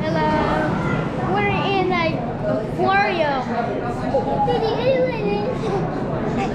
Hello. We're in a aquarium.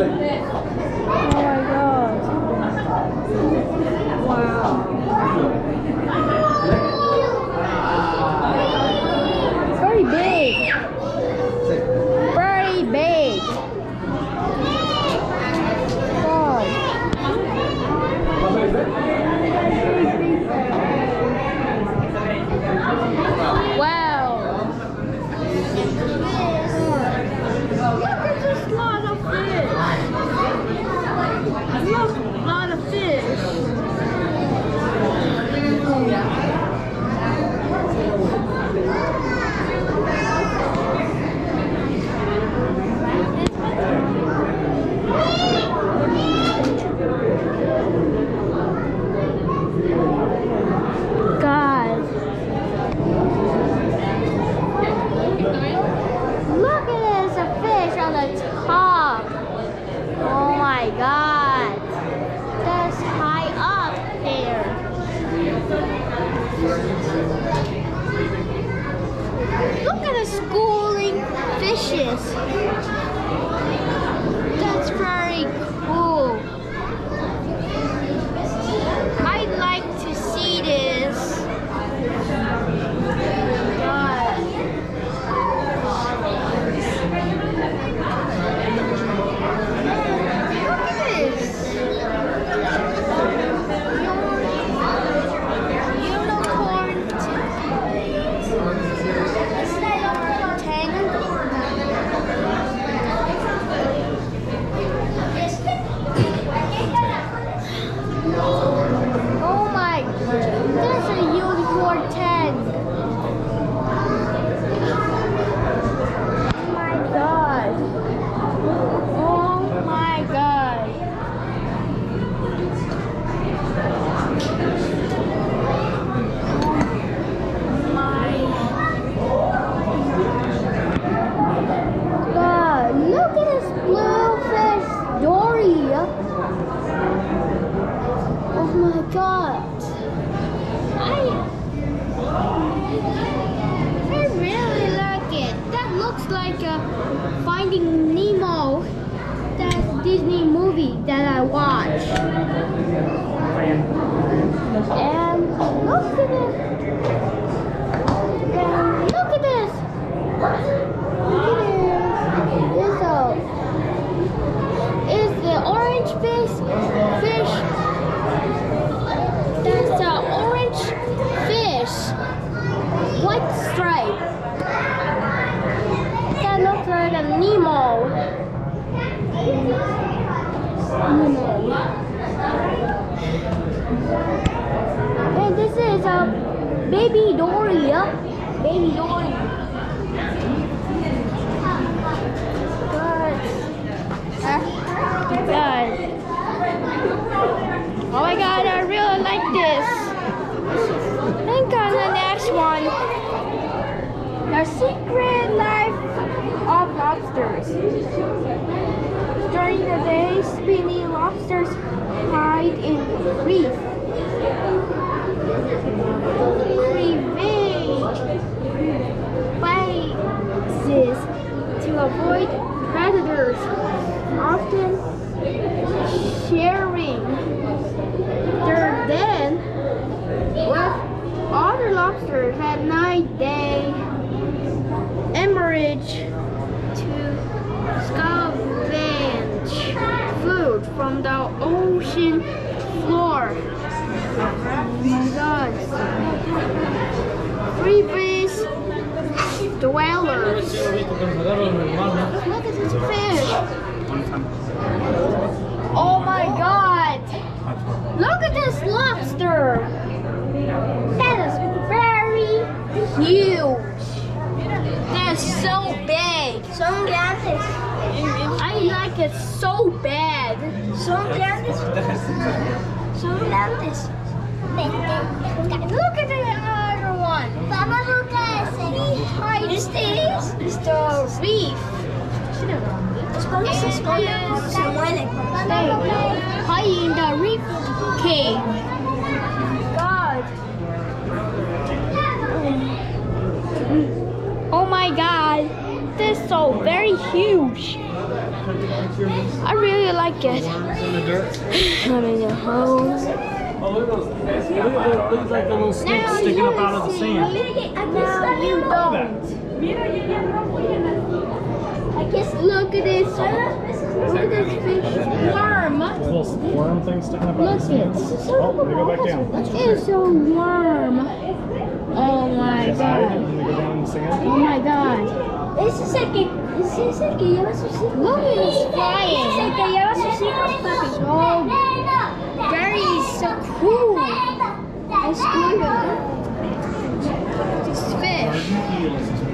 Oh my god. Wow. Uh, Finding Nemo, that Disney movie that I watch. Baby yeah? Baby Dory. Good. Good. Oh my god, I really like this. Think on the next one. The secret life of lobsters. During the day, spiny lobsters hide in reef. Crevaces to avoid predators, often sharing their den with other lobsters at night. They emerge to scavenge food from the ocean floor. My god. Dwellers. Look at this fish. Oh my god. Look at this lobster. That is very huge. That's so big. Son grandes. I like it so bad. Son grandes. Son grandes. Look at the other one. Papá nunca He hides Este es. the reef. Cuando se esconde, se muere. Hey, hiding in the reef cave. God. Oh my god. This is so very huge. I really like it. In the dirt. I'm in the home. Oh, look at those. Look at the, look like the little snakes sticking up out of the sand. Now you don't. I guess look at this. Look at this fish worm. Those little worm things sticking up out of Look the it. sand. Oh, they go back down. It's a worm. Oh my god. and they go down in the sand. Oh my god. Ese es el que, ese es el que lleva a sus hijos. Look at this Ese es el flying. que lleva a sus hijos, papi. So very so cool. It's cool. This fish.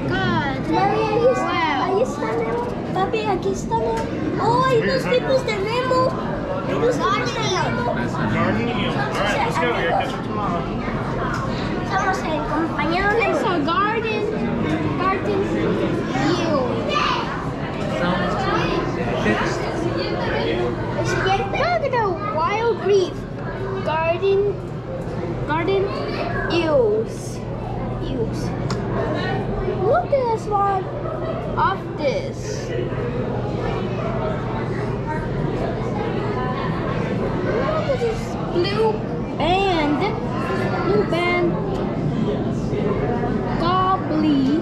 God. Mami, ahí está, Wow. ahí está Nemo. Papi, aquí está Nemo. Oh, hay dos tipos de Nemo. Hay dos tipos de Nemo. Garden eel. All right, let's go. We're gonna catch them tomorrow. Somos eh, el compañero It's Nemo. a garden. Garden eel. El siguiente. Look at the wild reef. Garden. Garden eels. Eels. Look at this one. Of this. Look at this blue band. Blue band. Gobbly.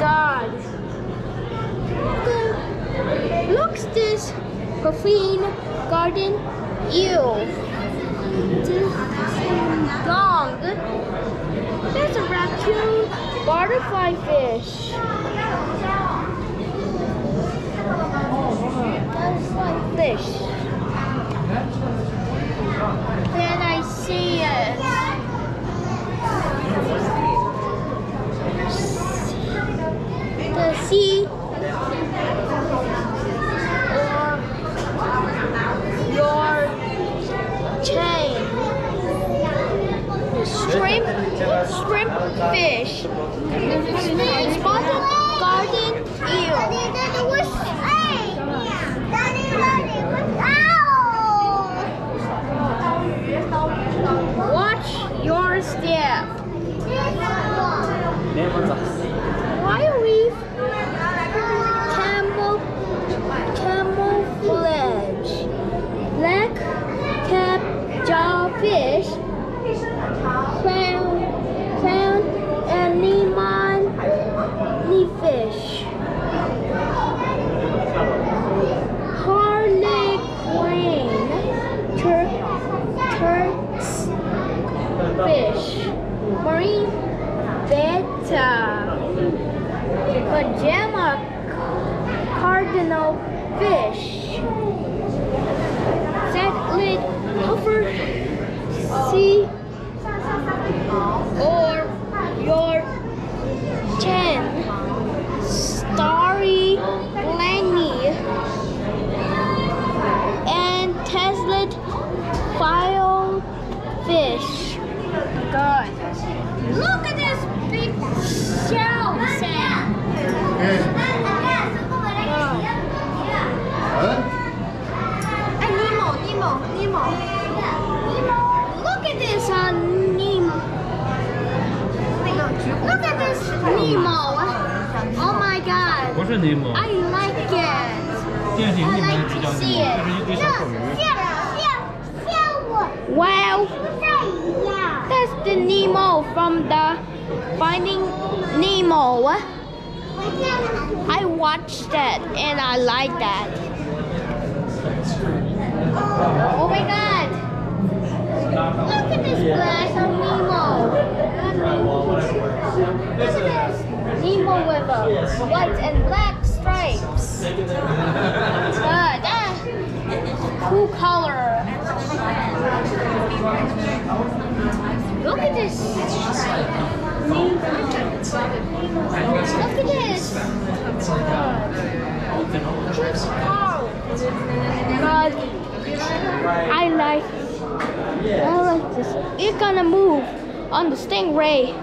God. Look, Looks this green garden eel. Long. There's a raccoon butterfly fish. Fish. Then I see it. The sea fish. Spotted garden eel. Watch your step. Fish marine betta pajama cardinal fish live over sea Nemo, Nemo. Nemo. Look at this uh, Nemo. Look at this Nemo. Oh my god. 不是尼莫， I like it. 电影 I 里面 like 比 to 较尼 see 莫， it. 这是一堆小丑鱼。 Well, that's the Nemo from the Finding Nemo. I watched that and I like that. Oh my god! Look at this glass of Nemo. Look at this Nemo with a white and black stripes. Uh, that cool color. Look at this. Look at this. Huge cow. God, I like. I like this. It's gonna move on the stingray.